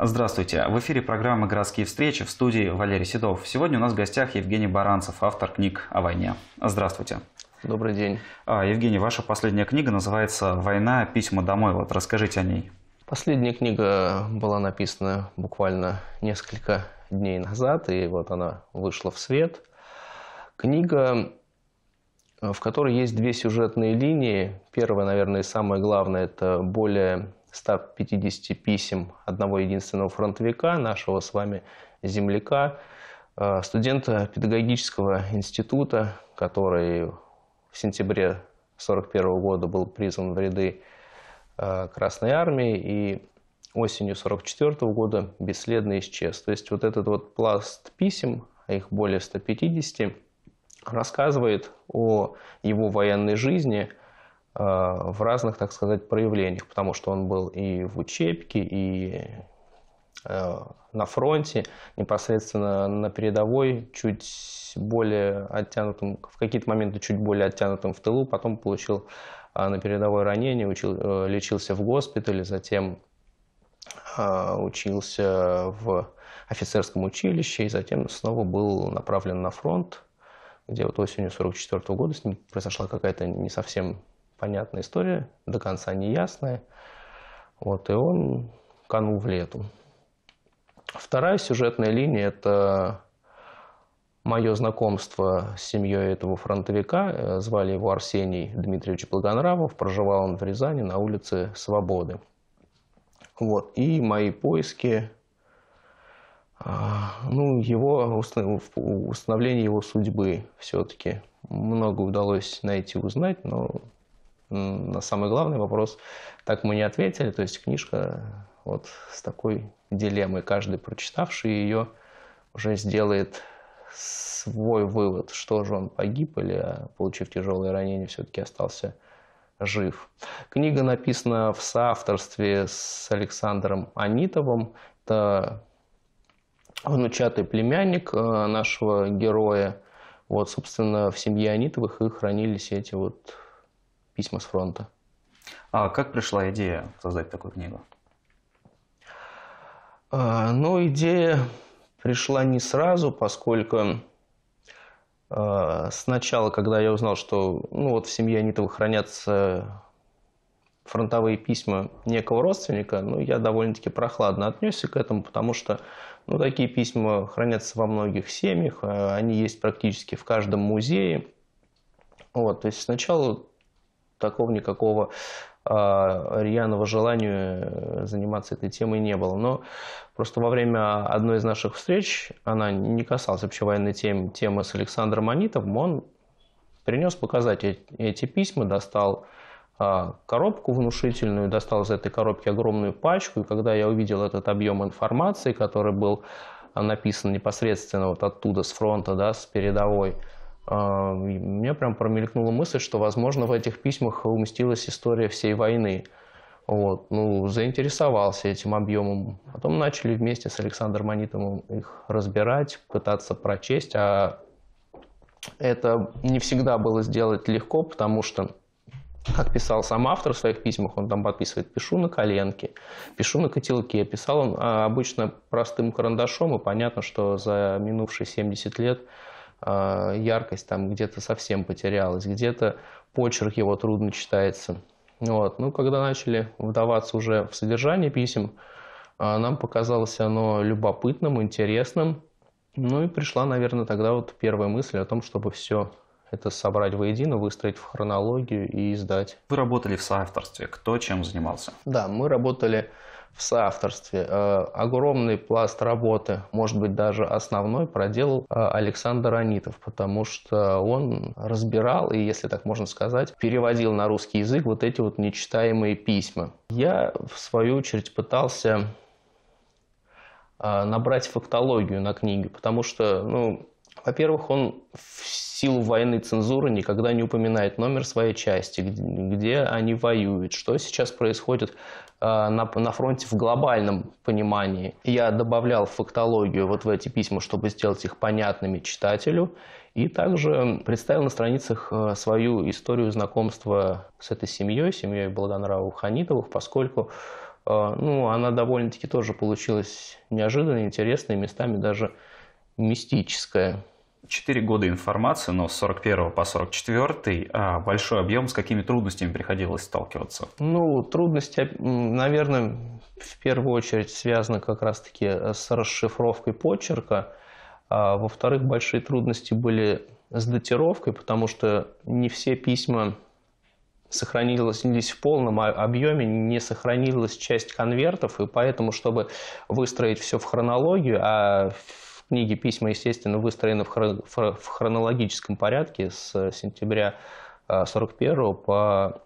Здравствуйте. В эфире программы «Городские встречи» в студии Валерий Седов. Сегодня у нас в гостях Евгений Баранцев, автор книг о войне. Здравствуйте. Добрый день. А, Евгений, ваша последняя книга называется «Война. Письма домой». Вот расскажите о ней. Последняя книга была написана буквально несколько дней назад, и вот она вышла в свет. Книга, в которой есть две сюжетные линии. Первая, наверное, и самое главное, это более 150 писем одного единственного фронтовика, нашего с вами земляка, э, студента педагогического института, который в сентябре 1941 года был призван в ряды Э, Красной Армии и осенью 1944 года бесследно исчез. То есть вот этот вот пласт писем, а их более 150, рассказывает о его военной жизни в разных, так сказать, проявлениях, потому что он был и в учебке, и э, на фронте, непосредственно на передовой, чуть более оттянутым, в какие-то моменты чуть более оттянутым в тылу, потом получил а, на передовое ранение, учил, э, лечился в госпитале, затем учился в офицерском училище и затем снова был направлен на фронт, где вот осенью 1944 года с ним произошла какая-то не совсем понятная история, до конца неясная. Вот, и он канул в лету. Вторая сюжетная линия – это мое знакомство с семьей этого фронтовика. Э, звали его Арсений Дмитриевич Благонравов. Проживал он в Рязани на улице Свободы. Вот. И мои поиски, а, ну, его, установление его судьбы все-таки. Много удалось найти, узнать, но на самый главный вопрос так мы не ответили. То есть книжка вот с такой дилеммой. Каждый, прочитавший ее, уже сделает свой вывод, что же он погиб или, получив тяжелое ранение, все-таки остался жив. Книга написана в соавторстве с Александром Анитовым. Это внучатый племянник э, нашего героя. Вот, собственно, в семье Анитовых и хранились эти вот письма с фронта. А как пришла идея создать такую книгу? А, ну, идея пришла не сразу, поскольку э, сначала, когда я узнал, что ну, вот в семье Анитовых хранятся фронтовые письма некого родственника, ну, я довольно-таки прохладно отнесся к этому, потому что ну, такие письма хранятся во многих семьях, э, они есть практически в каждом музее. Вот, то есть сначала такого никакого а, рьяного желания э, заниматься этой темой не было. Но просто во время одной из наших встреч, она не касалась вообще военной темы, темы с Александром Анитовым, он принес показать эти письма, достал а, коробку внушительную, достал из этой коробки огромную пачку, и когда я увидел этот объем информации, который был а, написан непосредственно вот оттуда, с фронта, да, с передовой, мне прям промелькнула мысль, что, возможно, в этих письмах уместилась история всей войны. Вот, ну, заинтересовался этим объемом. Потом начали вместе с Александром Анитовым их разбирать, пытаться прочесть. А это не всегда было сделать легко, потому что, как писал сам автор в своих письмах, он там подписывает «пишу на коленке», «пишу на котелке». Писал он а, обычно простым карандашом, и понятно, что за минувшие 70 лет а, яркость там где-то совсем потерялась, где-то почерк его трудно читается. Вот. Ну, когда начали вдаваться уже в содержание писем, а, нам показалось оно любопытным, интересным. Ну и пришла, наверное, тогда вот первая мысль о том, чтобы все это собрать воедино, выстроить в хронологию и издать. Вы работали в соавторстве. Кто чем занимался? Да, мы работали в соавторстве. Э, огромный пласт работы, может быть, даже основной, проделал э, Александр Анитов, потому что он разбирал и, если так можно сказать, переводил на русский язык вот эти вот нечитаемые письма. Я, в свою очередь, пытался э, набрать фактологию на книге, потому что, ну, во-первых, он в силу военной цензуры никогда не упоминает номер своей части, где они воюют, что сейчас происходит Э, на, на фронте в глобальном понимании. Я добавлял фактологию вот в эти письма, чтобы сделать их понятными читателю. И также представил на страницах э, свою историю знакомства с этой семьей, семьей Благонравовых Ханитовых, поскольку ну, она довольно-таки тоже получилась неожиданной, интересной, местами даже мистическая. Четыре года информации, но с 41 по 44 а большой объем, с какими трудностями приходилось сталкиваться? Ну, трудности, наверное, в первую очередь связаны как раз-таки с расшифровкой почерка. А, во-вторых, большие трудности были с датировкой, потому что не все письма сохранилось здесь в полном объеме, не сохранилась часть конвертов, и поэтому, чтобы выстроить все в хронологию, а в книге письма, естественно, выстроены в хронологическом порядке с сентября 41 а, по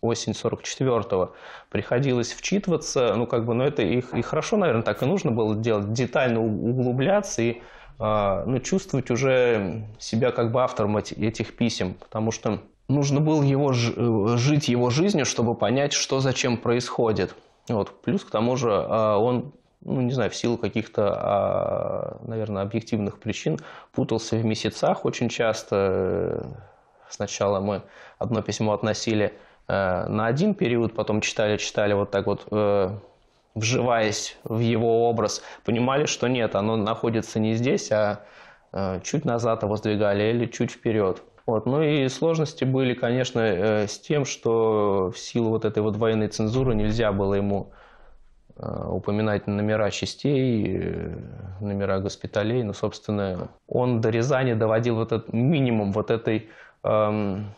осень 44 приходилось вчитываться, ну как бы, ну это и, и хорошо, наверное, так и нужно было делать, детально углубляться и а, ну, чувствовать уже себя как бы автором этих писем, потому что нужно было его, жить его жизнью, чтобы понять, что зачем происходит. Вот. Плюс к тому же а, он, ну не знаю, в силу каких-то, а, наверное, объективных причин путался в месяцах очень часто. Сначала мы одно письмо относили э, на один период, потом читали, читали вот так вот э, вживаясь в его образ, понимали, что нет, оно находится не здесь, а чуть назад его сдвигали или чуть вперед. Вот. Ну и сложности были, конечно, э, с тем, что в силу вот этой вот военной цензуры нельзя было ему э, упоминать номера частей, э, номера госпиталей. Но, собственно, он до Рязани доводил вот этот минимум вот этой, эм,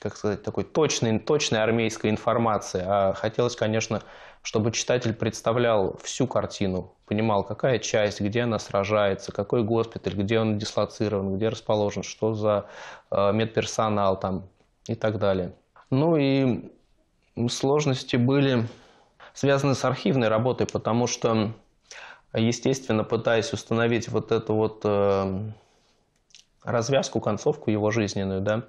как сказать, такой точной, точной армейской информации. А хотелось, конечно, чтобы читатель представлял всю картину, понимал, какая часть, где она сражается, какой госпиталь, где он дислоцирован, где расположен, что за э, медперсонал там и так далее. Ну и сложности были связаны с архивной работой, потому что, естественно, пытаясь установить вот эту вот э, развязку, концовку его жизненную, да,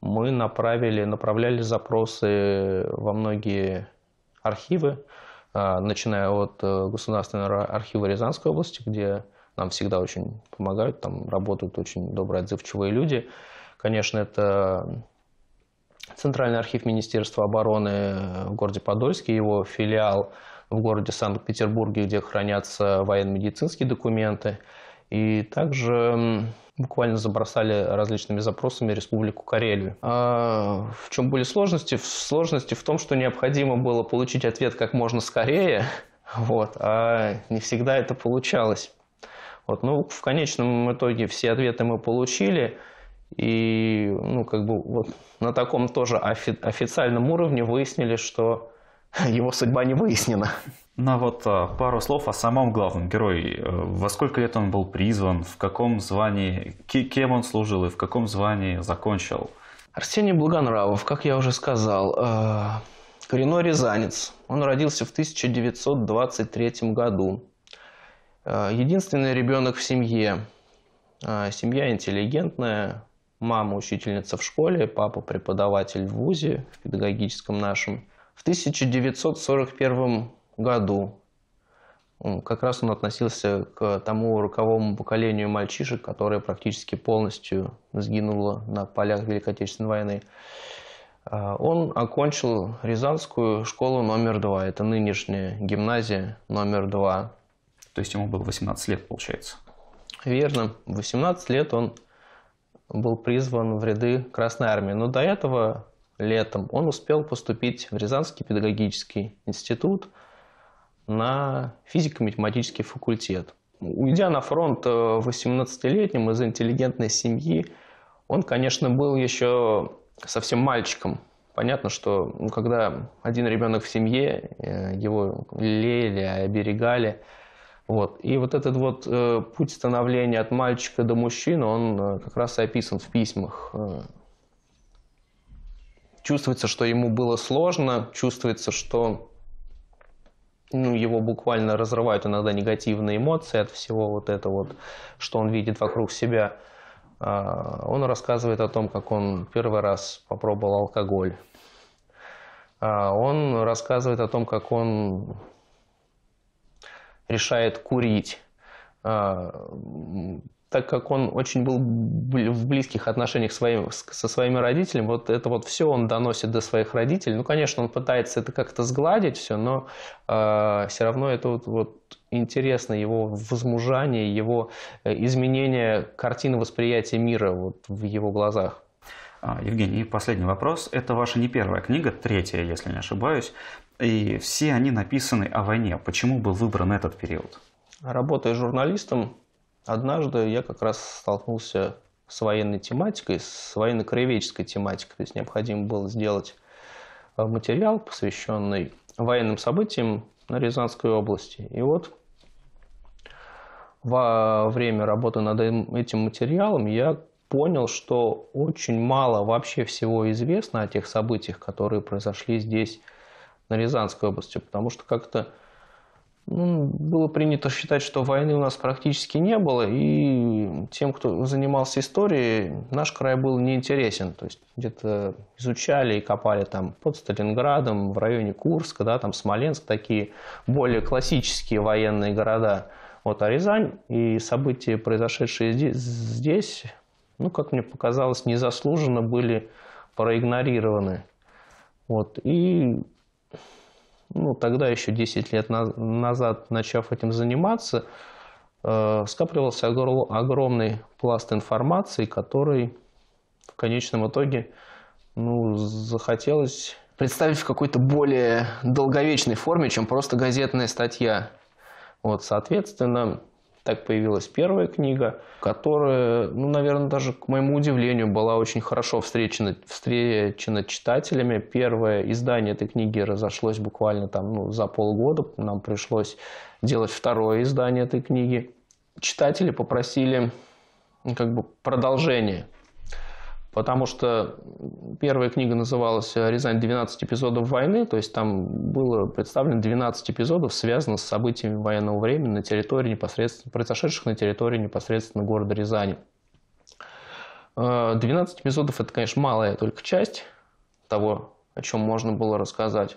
мы направили, направляли запросы во многие архивы, а, начиная от э, Государственного архива Рязанской области, где нам всегда очень помогают, там работают очень добрые, отзывчивые люди. Конечно, это Центральный архив Министерства обороны в городе Подольске, его филиал в городе Санкт-Петербурге, где хранятся военно-медицинские документы. И также буквально забросали различными запросами Республику Карелию. А в чем были сложности? Сложности в том, что необходимо было получить ответ как можно скорее, вот, а не всегда это получалось. Вот, ну, в конечном итоге все ответы мы получили, и ну, как бы вот на таком тоже офи- официальном уровне выяснили, что его судьба не выяснена. Ну а вот а, пару слов о самом главном герое. Э, во сколько лет он был призван, в каком звании, кем он служил и в каком звании закончил? Арсений Благонравов, как я уже сказал, э, коренной рязанец. Он родился в 1923 году. Э, единственный ребенок в семье. Семья интеллигентная, мама учительница в школе, папа преподаватель в ВУЗе, в педагогическом нашем. В 1941 году. Как раз он относился к тому роковому поколению мальчишек, которое практически полностью сгинуло на полях Великой Отечественной войны. А, он окончил Рязанскую школу номер два. Это нынешняя гимназия номер два. То есть ему было 18 лет, получается? Верно. В 18 лет он был призван в ряды Красной Армии. Но до этого летом он успел поступить в Рязанский педагогический институт – на физико-математический факультет. Уйдя на фронт 18-летним э, из интеллигентной семьи, он, конечно, был еще совсем мальчиком. Понятно, что ну, когда один ребенок в семье, э, его лелеяли, оберегали. Вот. И вот этот вот э, путь становления от мальчика до мужчины, он э, как раз и описан в письмах. Э, чувствуется, что ему было сложно, чувствуется, что ну, его буквально разрывают иногда негативные эмоции от всего вот этого вот, что он видит вокруг себя. А, он рассказывает о том, как он первый раз попробовал алкоголь. А, он рассказывает о том, как он решает курить. А, так как он очень был в близких отношениях своим, со своими родителями, вот это вот все он доносит до своих родителей. Ну, конечно, он пытается это как-то сгладить все, но э, все равно это вот, вот интересно его возмужание, его э, изменение картины восприятия мира вот в его глазах. А, Евгений, последний вопрос. Это ваша не первая книга, третья, если не ошибаюсь. И все они написаны о войне. Почему был выбран этот период? Работая журналистом, Однажды я как раз столкнулся с военной тематикой, с военно-краеведческой тематикой. То есть необходимо было сделать э, материал, посвященный военным событиям на Рязанской области. И вот во время работы над этим материалом я понял, что очень мало вообще всего известно о тех событиях, которые произошли здесь, на Рязанской области, потому что как-то ну, было принято считать, что войны у нас практически не было, и тем, кто занимался историей, наш край был неинтересен. То есть где-то изучали и копали там под Сталинградом, в районе Курска, да, там Смоленск, такие более классические военные города. Вот, а Рязань и события, произошедшие здесь, ну, как мне показалось, незаслуженно были проигнорированы. Вот. И ну, тогда еще 10 лет назад, начав этим заниматься, э, скапливался огромный пласт информации, который в конечном итоге ну, захотелось представить в какой-то более долговечной форме, чем просто газетная статья. Вот, соответственно, так появилась первая книга, которая, ну, наверное, даже к моему удивлению, была очень хорошо встречена, встречена читателями. Первое издание этой книги разошлось буквально там, ну, за полгода. Нам пришлось делать второе издание этой книги. Читатели попросили ну, как бы продолжение потому что первая книга называлась «Рязань. 12 эпизодов войны», то есть там было представлено 12 эпизодов, связанных с событиями военного времени на территории непосредственно, произошедших на территории непосредственно города Рязани. 12 э, эпизодов – это, конечно, малая только часть того, о чем можно было рассказать.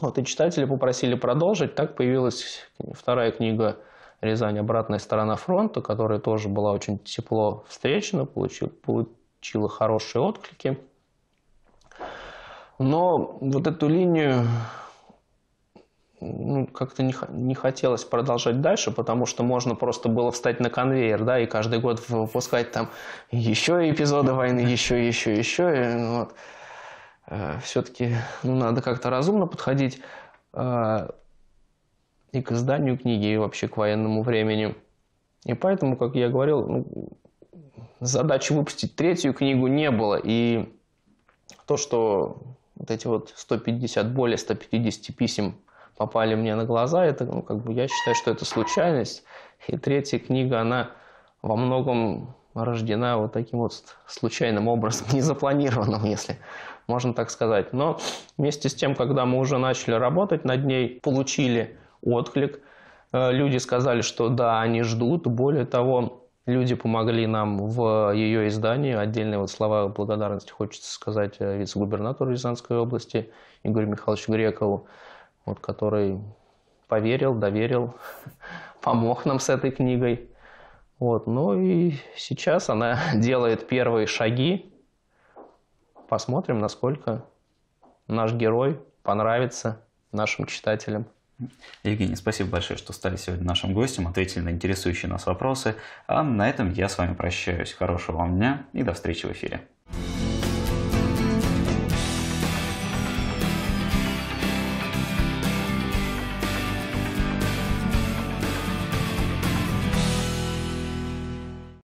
Вот, и читатели попросили продолжить. Так появилась вторая книга «Рязань. Обратная сторона фронта», которая тоже была очень тепло встречена, получила, получила хорошие отклики. Но вот эту линию ну, как-то не, не хотелось продолжать дальше, потому что можно просто было встать на конвейер, да, и каждый год выпускать там еще эпизоды войны, еще, еще, еще. И, вот. Э, Все-таки ну, надо как-то разумно подходить э, и к изданию книги, и вообще к военному времени. И поэтому, как я говорил, ну, задачи выпустить третью книгу не было. И то, что вот эти вот 150, более 150 писем попали мне на глаза, это, ну, как бы я считаю, что это случайность. И третья книга, она во многом рождена вот таким вот случайным образом, незапланированным, если можно так сказать. Но вместе с тем, когда мы уже начали работать над ней, получили отклик, э, люди сказали, что да, они ждут. Более того, Люди помогли нам в ее издании. Отдельные вот слова благодарности хочется сказать э, вице-губернатору Рязанской области Игорю Михайловичу Грекову, вот, который поверил, доверил, помог нам с этой книгой. Вот. Ну и сейчас она делает первые шаги. Посмотрим, насколько наш герой понравится нашим читателям. Евгений, спасибо большое, что стали сегодня нашим гостем, ответили на интересующие нас вопросы. А на этом я с вами прощаюсь. Хорошего вам дня и до встречи в эфире.